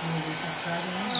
Hindi kasado